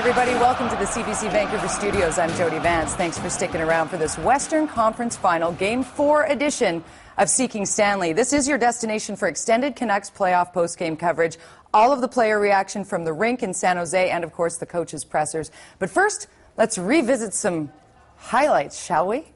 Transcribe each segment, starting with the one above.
everybody. Welcome to the CBC Vancouver studios. I'm Jody Vance. Thanks for sticking around for this Western Conference Final Game 4 edition of Seeking Stanley. This is your destination for extended Canucks playoff postgame coverage, all of the player reaction from the rink in San Jose, and of course the coaches' pressers. But first, let's revisit some highlights, shall we?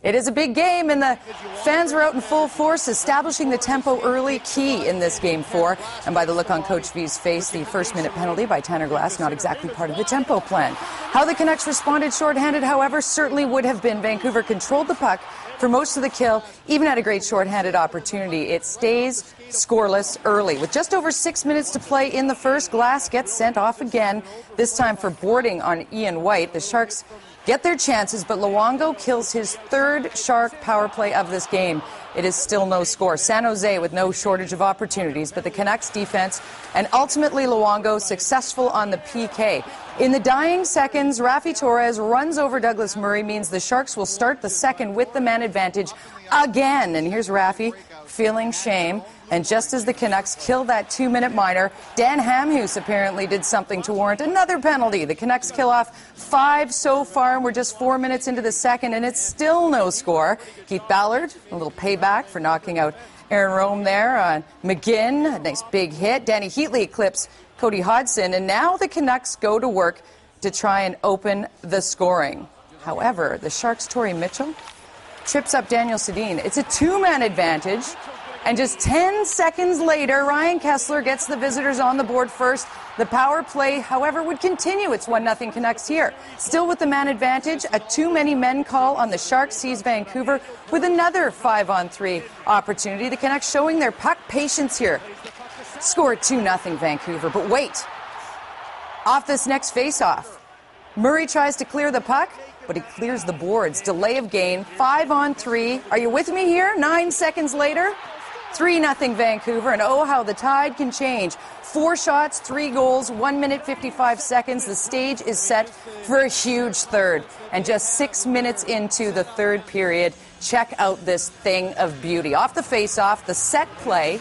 It is a big game, and the fans are out in full force, establishing the tempo early key in this game four. And by the look on Coach V's face, the first minute penalty by Tanner Glass not exactly part of the tempo plan. How the Canucks responded shorthanded, however, certainly would have been. Vancouver controlled the puck for most of the kill, even had a great shorthanded opportunity. It stays scoreless early. With just over six minutes to play in the first, Glass gets sent off again, this time for boarding on Ian White. The Sharks get their chances, but Luongo kills his third Shark power play of this game. It is still no score. San Jose with no shortage of opportunities, but the Canucks defense and ultimately Luongo successful on the PK. In the dying seconds, Raffi Torres runs over Douglas Murray, means the Sharks will start the second with the man advantage again. And here's Raffi feeling shame. And just as the Canucks kill that two minute minor, Dan Hamhuis apparently did something to warrant another penalty. The Canucks kill off five so far, and we're just four minutes into the second, and it's still no score. Keith Ballard, a little payback for knocking out Aaron Rome there on McGinn. A nice big hit. Dany Heatley clips Cody Hodgson, and now the Canucks go to work to try and open the scoring. However, the Sharks' Torrey Mitchell trips up Daniel Sedin. It's a two man advantage. And just 10 seconds later, Ryan Kesler gets the visitors on the board first. The power play, however, would continue. It's 1 0 Canucks here. Still with the man advantage, a too many men call on the Sharks sees Vancouver with another 5 on 3 opportunity. The Canucks showing their puck patience here. Score 2 0 Vancouver. But wait. Off this next face off, Murray tries to clear the puck but he clears the boards. Delay of gain, five on three. Are you with me here? Nine seconds later, 3 0 Vancouver, and oh, how the tide can change. Four shots, three goals, 1 minute 55 seconds. The stage is set for a huge third. And just six minutes into the third period, check out this thing of beauty. Off the face off, the set play,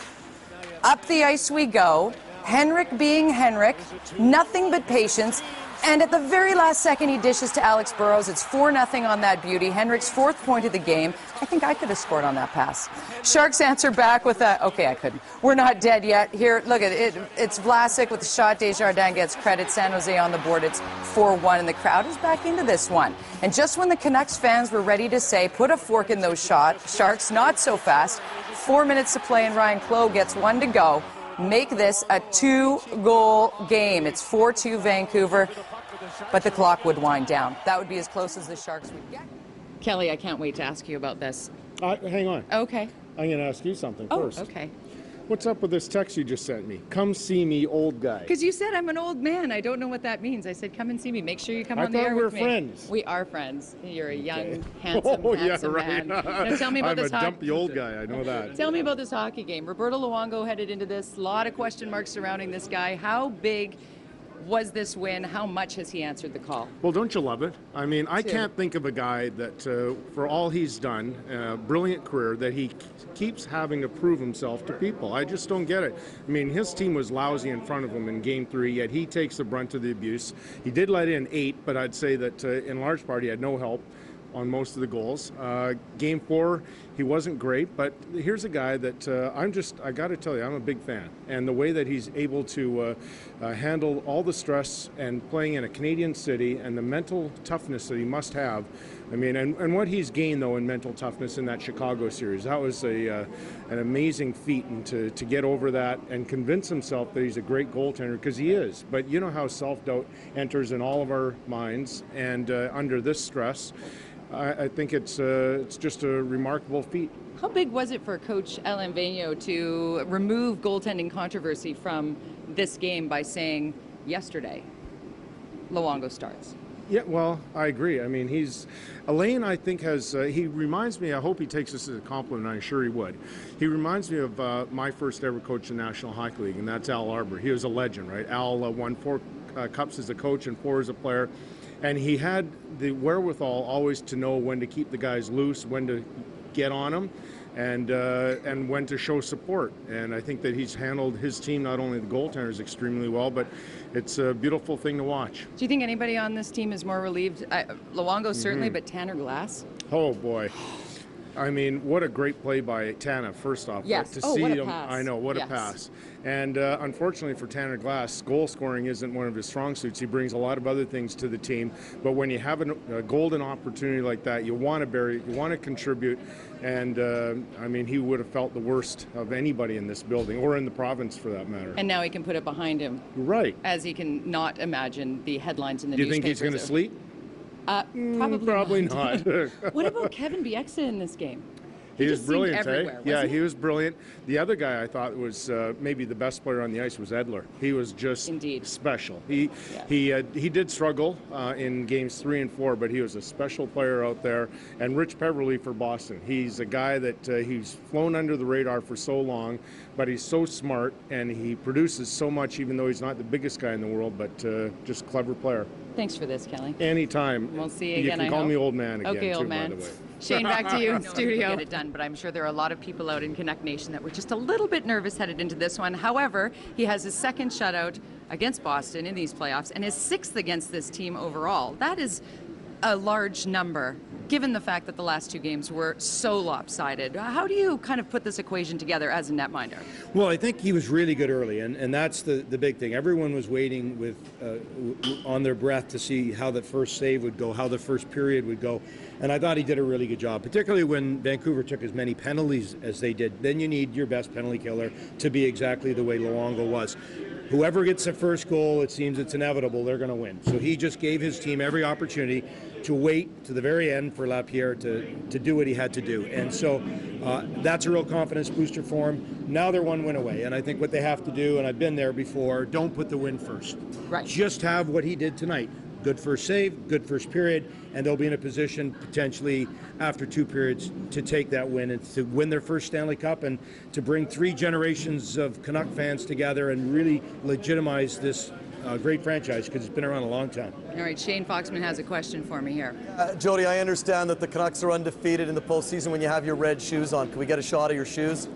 up the ice we go. Henrik being Henrik, nothing but patience. And at the very last second, he dishes to Alex Burrows. It's 4 0 on that beauty. Henrik's fourth point of the game. I think I could have scored on that pass. Sharks answer back with a, okay, I couldn't. We're not dead yet. Here, look at it. It's Vlasic with the shot. Desjardins gets credit. San Jose on the board. It's 4 1, and the crowd is back into this one. And just when the Canucks fans were ready to say, put a fork in those shots, Sharks not so fast. Four minutes to play, and Ryan Clowe gets one to go make this a two goal game. It's 4 2 Vancouver, but the clock would wind down. That would be as close as the Sharks would get. Kelly, I can't wait to ask you about this. Uh, hang on. Okay. I'm going to ask you something oh, first. Okay. What's up with this text you just sent me? Come see me, old guy. Because you said I'm an old man. I don't know what that means. I said, come and see me. Make sure you come I on the air we with were me. friends. We are friends. You're a young, Okay. handsome, oh, handsome yeah, right. man. Now tell me about I'm this a hockey. dumpy old guy. I know that. Tell me about this hockey game. Roberto Luongo headed into this. A lot of question marks surrounding this guy. How big was this win? How much has he answered the call? Well, don't you love it? I mean, I can't think of a guy that, uh, for all he's done, uh, brilliant career, that he keeps having to prove himself to people. I just don't get it. I mean, his team was lousy in front of him in Game Three, yet he takes the brunt of the abuse. He did let in eight, but I'd say that uh, in large part he had no help on most of the goals. Uh, game four, he wasn't great, but here's a guy that uh, I'm just, I got to tell you, I'm a big fan. And the way that he's able to uh, uh, handle all the stress and playing in a Canadian city and the mental toughness that he must have. I mean, and, and what he's gained though in mental toughness in that Chicago series, that was a uh, an amazing feat, and to, to get over that and convince himself that he's a great goaltender because he is. But you know how self doubt enters in all of our minds, and uh, under this stress, I, I think it's uh, it's just a remarkable feat. How big was it for Coach Alain Vigneault to remove goaltending controversy from this game by saying yesterday, Luongo starts? Yeah, well, I agree. I mean, he's Alain. I think has uh, he reminds me. I hope he takes this as a compliment. I'm sure he would. He reminds me of uh, my first ever coach in the National Hockey League, and that's Al Arbour. He was a legend, right? Al uh, won four uh, cups as a coach and four as a player, and he had the wherewithal always to know when to keep the guys loose, when to get on them. and uh, and when to show support. And I think that he's handled his team, not only the goaltenders, extremely well, but it's a beautiful thing to watch. Do you think anybody on this team is more relieved? Uh, Luongo certainly, Mm-hmm. but Tanner Glass. Oh boy. I mean, what a great play by Tana, first off. Yes. To Oh, see what a him, pass. I know, what Yes. a pass. And uh, unfortunately for Tanner Glass, goal scoring isn't one of his strong suits. He brings a lot of other things to the team. But when you have an, a golden opportunity like that, you want to bury, you want to contribute. And uh, I mean, he would have felt the worst of anybody in this building or in the province for that matter. And now he can put it behind him, right. as he can not imagine the headlines in the Do you think he's going to newspapers. sleep? Uh, probably, Probably not. not. what about Kevin Bieksa in this game? He, He was brilliant, eh? Yeah, wasn't he was brilliant. The other guy I thought was uh, maybe the best player on the ice was Edler. He was just Indeed. special. He Yeah. he uh, he did struggle uh, in games three and four, but he was a special player out there. And Rich Peverley for Boston. He's a guy that uh, he's flown under the radar for so long, but he's so smart and he produces so much, even though he's not the biggest guy in the world, but uh, just clever player. Thanks for this, Kelly. Anytime. We'll see you You again, can I call hope. me old man again, Okay, too, old man. Shane, back to you in studio. Get it done, but I'm sure there are a lot of people out in Canuck Nation that were just a little bit nervous headed into this one. However, he has his second shutout against Boston in these playoffs and his sixth against this team overall. That is a large number, given the fact that the last two games were so lopsided. How do you kind of put this equation together as a netminder? Well, I think he was really good early, and, and that's the, the big thing. Everyone was waiting with uh, on their breath to see how the first save would go, how the first period would go, and I thought he did a really good job, particularly when Vancouver took as many penalties as they did. Then you need your best penalty killer to be exactly the way Luongo was. Whoever gets the first goal, it seems it's inevitable they're going to win. So he just gave his team every opportunity to wait to the very end for Lapierre to, to do what he had to do. And so uh, that's a real confidence booster for him. Now they're one win away. And I think what they have to do, and I've been there before, don't put the win first. Right. Just have what he did tonight. Good first save, good first period, and they'll be in a position potentially after two periods to take that win and to win their first Stanley Cup and to bring three generations of Canuck fans together and really legitimize this uh, great franchise because it's been around a long time. All right, Shane Foxman has a question for me here. Uh, Jody, I understand that the Canucks are undefeated in the postseason when you have your red shoes on. Can we get a shot of your shoes?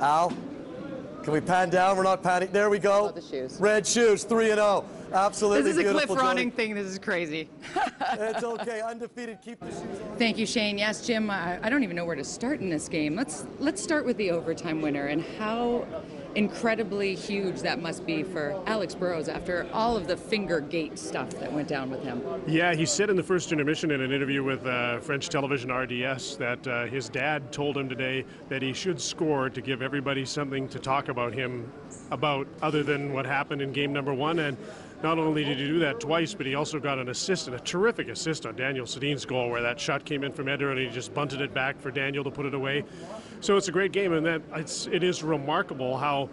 Al? Can we pan down? We're not panning. There we go. Oh, the shoes. Red shoes, 3 and 0. Absolutely This is a. Cliff running thing. This is crazy. It's okay. Undefeated. Keep the shoes on. Thank you, Shane. Yes, Jim. I, I don't even know where to start in this game. Let's let's start with the overtime winner and how incredibly huge that must be for Alex Burrows after all of the finger gate stuff that went down with him. Yeah, he said in the first intermission in an interview with uh, French television RDS that uh, his dad told him today that he should score to give everybody something to talk about him about other than what happened in game number one. And not only did he do that twice, but he also got an assist and a terrific assist on Daniel Sedin's goal where that shot came in from Edler and he just bunted it back for Daniel to put it away. So it's a great game, and that it's, it is remarkable how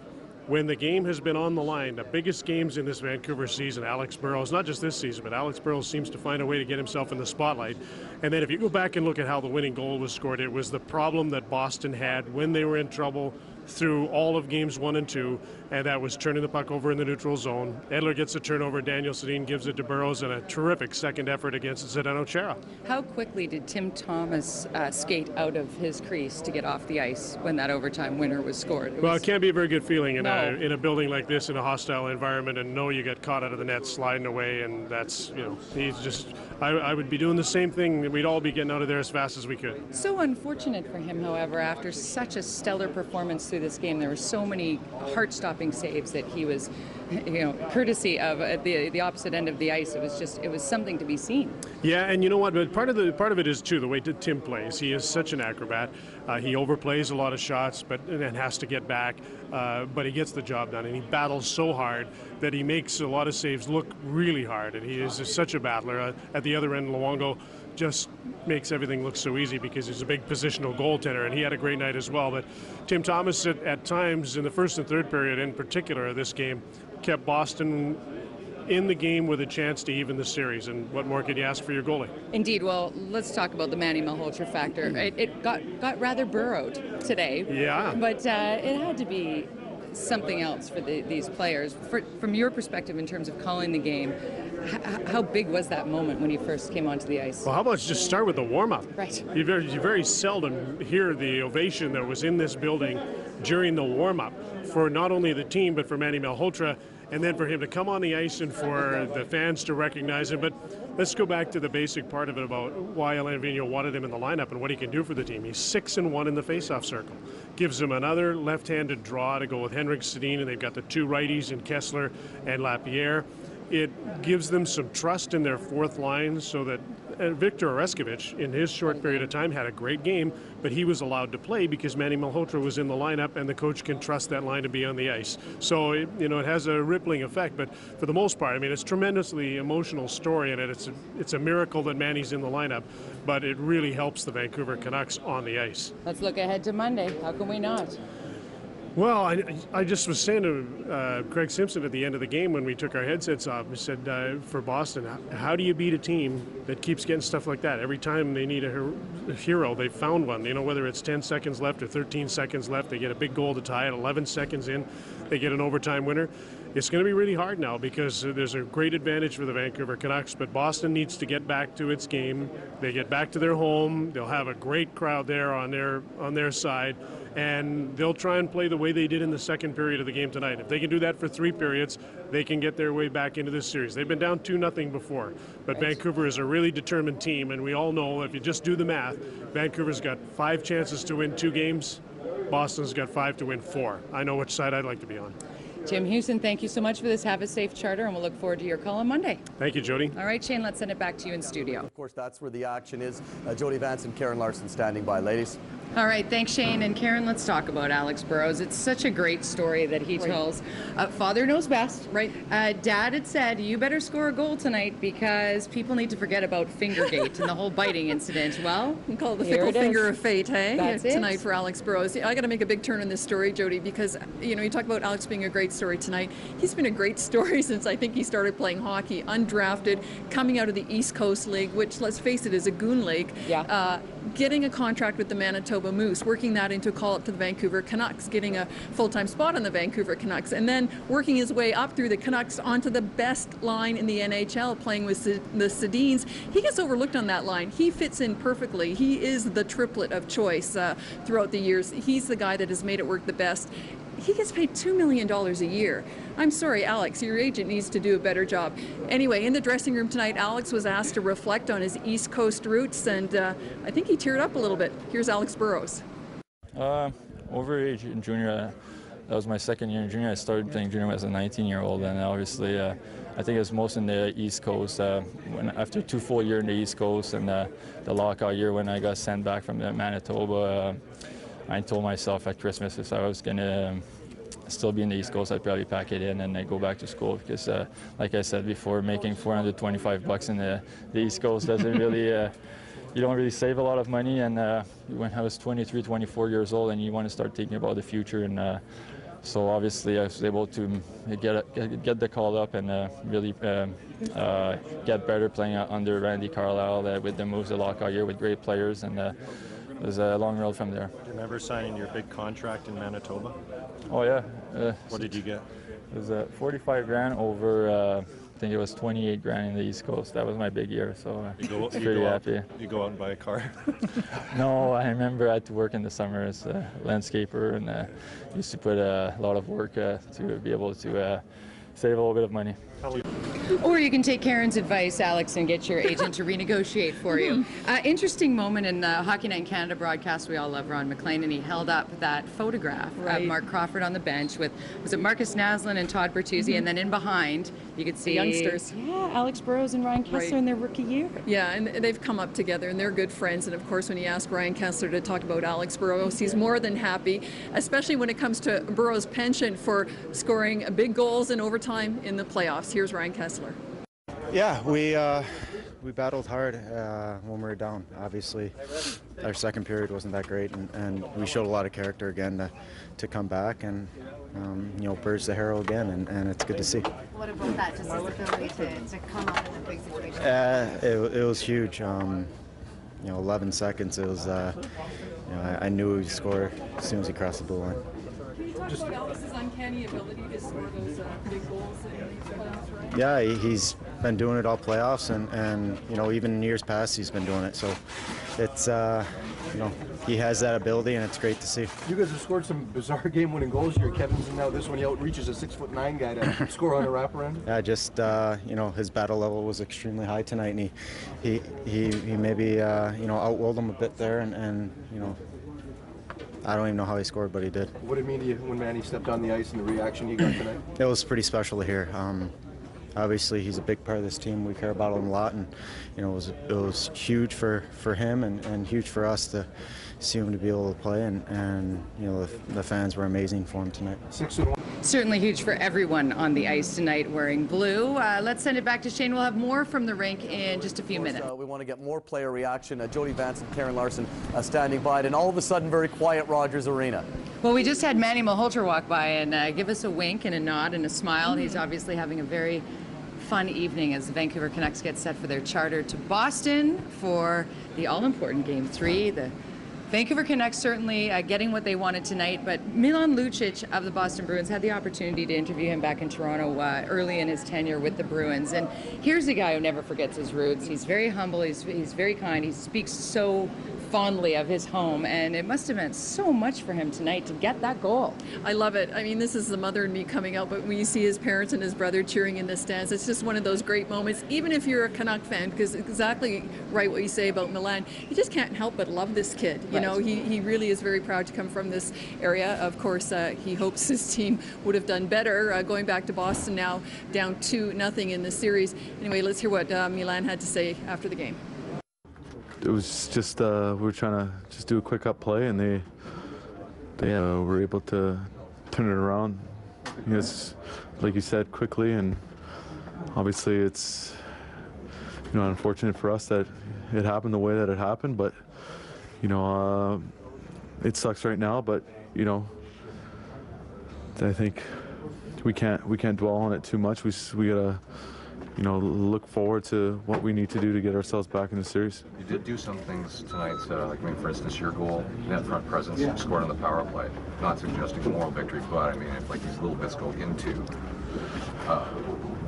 when the game has been on the line, the biggest games in this Vancouver season, Alex Burrows, not just this season, but Alex Burrows seems to find a way to get himself in the spotlight. And then if you go back and look at how the winning goal was scored, it was the problem that Boston had when they were in trouble through all of games one and two, and that was turning the puck over in the neutral zone. Edler gets a turnover, Daniel Sedin gives it to Burrows, and a terrific second effort against Zdeno Chara. How quickly did Tim Thomas uh, skate out of his crease to get off the ice when that overtime winner was scored? It Well, was- it can't be a very good feeling in, a, in a building like this, in a hostile environment, and know you get caught out of the net sliding away, and that's, you know, he's just, I, I would be doing the same thing. We'd all be getting out of there as fast as we could. So unfortunate for him, however, after such a stellar performance through this game, there were so many heart-stopping saves that he was, you know, courtesy of at the the opposite end of the ice. It was just, it was something to be seen. Yeah, and you know what? But part of the part of it is too the way Tim plays. He is such an acrobat. Uh, he overplays a lot of shots, but and has to get back. Uh, but he gets the job done, and he battles so hard that he makes a lot of saves look really hard. And he is such a battler. Uh, at the other end, Luongo just makes everything look so easy because he's a big positional goaltender, and he had a great night as well. But Tim Thomas, at, at times in the first and third period, in particular, of this game, kept Boston in the game with a chance to even the series. And what more could you ask for your goalie? Indeed. Well, let's talk about the Manny Malhotra factor. It, it got got rather burrowed today. Yeah. But uh, it had to be something else for the, these players. For, from your perspective, in terms of calling the game, how big was that moment when he first came onto the ice? Well, how about just start with the warm up? Right. You very, you very seldom hear the ovation that was in this building during the warm up for not only the team but for Manny Malhotra, and then for him to come on the ice and for the fans to recognize him. But let's go back to the basic part of it about why Alain Vigneault wanted him in the lineup and what he can do for the team. He's six and one in the faceoff circle. Gives him another left-handed draw to go with Henrik Sedin, and they've got the two righties in Kesler and Lapierre. It gives them some trust in their fourth line so that uh, Viktor Oreskovich, in his short period of time, had a great game, but he was allowed to play because Manny Malhotra was in the lineup, and the coach can trust that line to be on the ice. So, it, you know, it has a rippling effect. But for the most part, I mean, it's tremendously emotional story, and it's a, it's a miracle that Manny's in the lineup, but it really helps the Vancouver Canucks on the ice. Let's look ahead to Monday. How can we not? Well, I, I just was saying to uh, Craig Simpson at the end of the game when we took our headsets off, I said, uh, for Boston, how, do you beat a team that keeps getting stuff like that? Every time they need a, her- a hero, they found one. You know, whether it's 10 seconds left or 13 seconds left, they get a big goal to tie it. 11 seconds in, they get an overtime winner. It's going to be really hard now because there's a great advantage for the Vancouver Canucks, but Boston needs to get back to its game. They get back to their home. They'll have a great crowd there on their on their side, and they'll try and play the way they did in the second period of the game tonight. If they can do that for three periods, they can get their way back into this series. They've been down two nothing before, but Vancouver is a really determined team, and we all know if you just do the math, Vancouver's got five chances to win two games. Boston's got five to win four. I know which side I'd like to be on. Jim Hughson, thank you so much for this. Have a safe charter, and we'll look forward to your call on Monday. Thank you, Jody. All right, Shane, let's send it back to you in studio. Of course, that's where the action is. Uh, Jody Vance and Karin Larsen standing by. Ladies. All right, thanks, Shane. And Karin, let's talk about Alex Burrows. It's such a great story that he tells. Uh, father knows best. Right. Uh, Dad had said, you better score a goal tonight because people need to forget about Fingergate and the whole biting incident. Well, We call it the here fickle finger of fate, hey? That's it. tonight for Alex Burrows. I got to make a big turn in this story, Jody, because you know you talk about Alex being a great story tonight. He's been a great story since I think he started playing hockey, undrafted, coming out of the East Coast League, which let's face it is a goon league. Yeah. Uh, getting a contract with the Manitoba Moose, working that into a call up to the Vancouver Canucks, getting a full-time spot on the Vancouver Canucks, and then working his way up through the Canucks onto the best line in the NHL, playing with the Sedins. He gets overlooked on that line. He fits in perfectly. He is the triplet of choice uh, throughout the years. He's the guy that has made it work the best. He gets paid $2 million a year. I'm sorry, Alex, your agent needs to do a better job. Anyway, in the dressing room tonight, Alex was asked to reflect on his East Coast roots, and uh, I think he teared up a little bit. Here's Alex Burrows. Uh, overage in junior, uh, that was my second year in junior. I started playing junior as a 19-year-old, and obviously, uh, I think it was most in the East Coast. Uh, when after two full year in the East Coast and uh, the lockout year when I got sent back from Manitoba, uh, I told myself at Christmas if I was gonna um, still be in the East Coast, I'd probably pack it in and then go back to school because, uh, like I said before, making 425 bucks in the, the East Coast doesn't really. Uh, you don't really save a lot of money, and uh, when I was 23, 24 years old, and you want to start thinking about the future, and uh, so obviously I was able to get get, get the call up and uh, really um, uh, get better playing under Randy Carlyle uh, with the Moose the lockout year with great players, and it was a long road from there. Do you remember signing your big contract in Manitoba? Oh yeah, uh, What did you get? it was uh, 45 grand over. Uh, I think it was 28 grand in the East Coast. That was my big year, so uh, You go, I was you pretty go out, happy. You go out and buy a car. No, I remember I had to work in the summer as a landscaper and uh, used to put a lot of work uh, to be able to uh, save a little bit of money. Or you can take Karin's advice, Alex, and get your agent to renegotiate for you. Uh, interesting moment in the Hockey Night in Canada broadcast. We all love Ron MacLean, and he held up that photograph Right. of Marc Crawford on the bench with was it Markus Naslund and Todd Bertuzzi, and then in behind you could see youngsters. Yeah, Alex Burrows and Ryan Kesler Right. in their rookie year. Yeah, and they've come up together and they're good friends. And of course, when you ask Ryan Kesler to talk about Alex Burrows, he's more than happy, especially when it comes to Burrows' penchant for scoring big goals in overtime in the playoffs. Here's Ryan Kesler. Yeah, we uh, we battled hard uh, when we were down. Obviously, our second period wasn't that great, and, and we showed a lot of character again to, to come back and um, you know Bird's the hero again, and, and it's good to see. What about that? Just his ability to, to come out in a big situation. Uh, it, it was huge. Um, you know, 11 seconds. It was. Uh, you know, I, I knew he'd score as soon as he crossed the blue line. Can you talk Just Elvis's uncanny ability to score those uh, big goals in these playoffs, right? Yeah, he- he's been doing it all playoffs, and, and you know even in years past he's been doing it. So it's uh, you know he has that ability, and it's great to see. You guys have scored some bizarre game-winning goals here. Kevin's in now this one. He outreaches a six-foot nine guy to score on a wraparound. Yeah, just uh, you know his battle level was extremely high tonight, and he he he, he maybe uh, you know outwilled him a bit there, and, and you know I don't even know how he scored, but he did. What did it mean to you when Manny stepped on the ice and the reaction he got tonight? It was pretty special to hear. Um, obviously, he's a big part of this team. We care about him a lot, and you know it was it was huge for, for him and, and huge for us to see him to be able to play, and, and you know the, the fans were amazing for him tonight. Six and one. Certainly huge for everyone on the ice tonight wearing blue. Uh, let's send it back to Shane. We'll have more from the rink in just a few minutes. Uh, we want to get more player reaction. Uh, Jody Vance and Karin Larsen uh, standing by, it. and all of a sudden, very quiet Rogers Arena. Well, we just had Manny Malhotra walk by and uh, give us a wink and a nod and a smile. He's obviously having a very fun evening as the Vancouver Canucks get set for their charter to Boston for the all-important Game 3. The Vancouver Canucks certainly uh, getting what they wanted tonight, but Milan Lucic of the Boston Bruins had the opportunity to interview him back in Toronto uh, early in his tenure with the Bruins. And here's a guy who never forgets his roots. He's very humble, he's, he's very kind, he speaks so fondly of his home, and it must have meant so much for him tonight to get that goal. I love it. I mean, this is the mother in me coming out, but when you see his parents and his brother cheering in the stands, it's just one of those great moments, even if you're a Canuck fan, because exactly right what you say about Milan, you just can't help but love this kid. You Right. know, he, he really is very proud to come from this area. Of course, uh, he hopes his team would have done better, uh, going back to Boston now, down 2 nothing in the series. Anyway, let's hear what uh, Milan had to say after the game. It was just uh, we were trying to just do a quick up play, and they they uh, were able to turn it around. Yes, like you said, quickly, and obviously it's you know unfortunate for us that it happened the way that it happened, but you know uh, it sucks right now. But you know I think we can't we can't dwell on it too much. We we gotta you know look forward to what we need to do to get ourselves back in the series. You did do some things tonight, uh, like I mean, for instance, your goal, net front presence, you scored on the power play. Not suggesting a moral victory, but I mean, if like these little bits go into uh,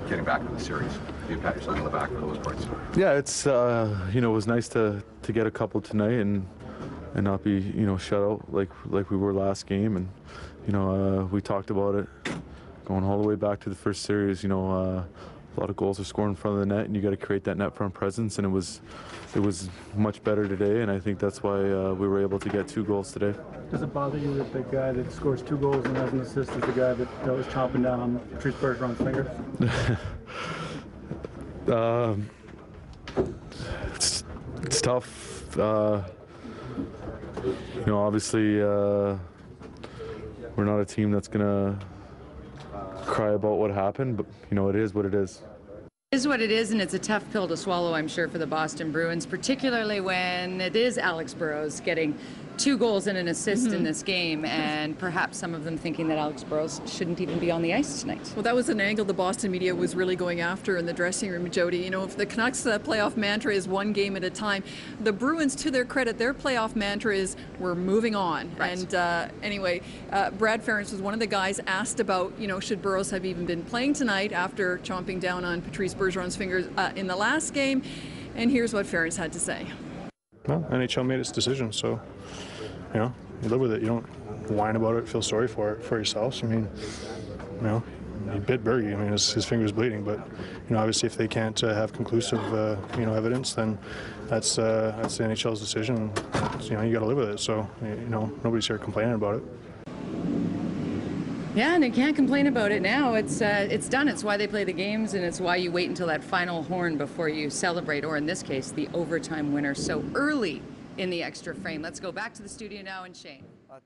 getting back to the series, you pat yourself on the back for those points. Yeah, it's uh, you know it was nice to to get a couple tonight and and not be you know shut out like like we were last game and you know uh, we talked about it going all the way back to the first series. You know uh, a lot of goals are scored in front of the net and you got to create that net front presence and it was it was much better today and I think that's why uh, we were able to get two goals today. Does it bother you that the guy that scores two goals and has an assist is the guy that, that was chomping down on Patrice Bergeron's finger? Um, it's, it's tough. Uh, you know, obviously, uh, we're not a team that's gonna cry about what happened, but you know, it is what it is. Is what it is, and it's a tough pill to swallow, I'm sure, for the Boston Bruins, particularly when it is Alex Burrows getting two goals and an assist in Mhm. this game, and perhaps some of them thinking that Alex Burrows shouldn't even be on the ice tonight. Well, that was an angle the Boston media was really going after in the dressing room, Jody. You know, if the Canucks' uh, playoff mantra is one game at a time, the Bruins, to their credit, their playoff mantra is we're moving on. And uh, anyway, uh, Brad Ference was one of the guys asked about, you know, should Burrows have even been playing tonight after chomping down on Patrice Bergeron's fingers uh, in the last game. And here's what Ference had to say. Well, NHL made its decision, so you know you live with it. You don't whine about it, feel sorry for it for yourselves. I mean, you know, he bit Bergie. I mean, his, his finger's bleeding, but you know, obviously, if they can't uh, have conclusive, uh, you know, evidence, then that's uh, that's the NHL's decision. It's, you know, you got to live with it. So you know, nobody's here complaining about it. Yeah, and they can't complain about it now. It's uh, it's done. It's why they play the games, and it's why you wait until that final horn before you celebrate, or in this case, the overtime winner so early in the extra frame. Let's go back to the studio now and Shane. Uh,